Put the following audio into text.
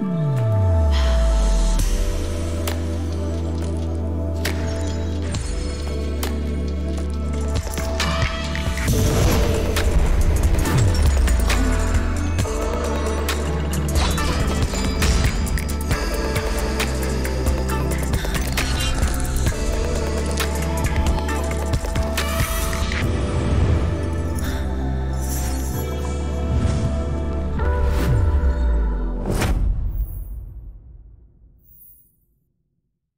Mm.